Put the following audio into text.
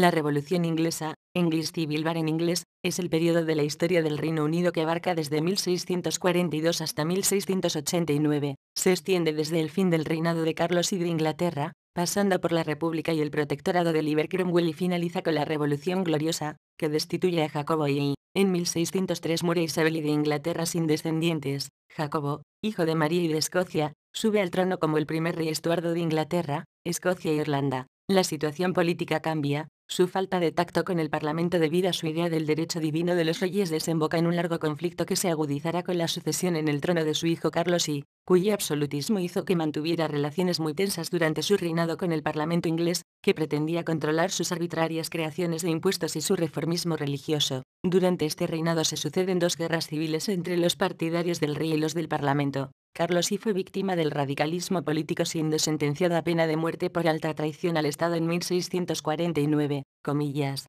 La Revolución Inglesa, English Civil War en inglés, es el periodo de la historia del Reino Unido que abarca desde 1642 hasta 1689. Se extiende desde el fin del reinado de Carlos y de Inglaterra, pasando por la República y el protectorado de Oliver Cromwell y finaliza con la Revolución Gloriosa, que destituye a Jacobo y, en 1603 muere Isabel y de Inglaterra sin descendientes. Jacobo, hijo de María y de Escocia, sube al trono como el primer rey Estuardo de Inglaterra, Escocia e Irlanda. La situación política cambia, su falta de tacto con el Parlamento debido a su idea del derecho divino de los reyes desemboca en un largo conflicto que se agudizará con la sucesión en el trono de su hijo Carlos I, cuyo absolutismo hizo que mantuviera relaciones muy tensas durante su reinado con el Parlamento inglés, que pretendía controlar sus arbitrarias creaciones de impuestos y su reformismo religioso. Durante este reinado se suceden dos guerras civiles entre los partidarios del rey y los del Parlamento. Carlos I fue víctima del radicalismo político siendo sentenciado a pena de muerte por alta traición al Estado en 1649, comillas.